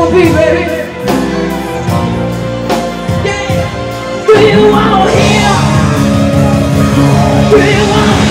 Do you wanna hear? Do you wanna hear?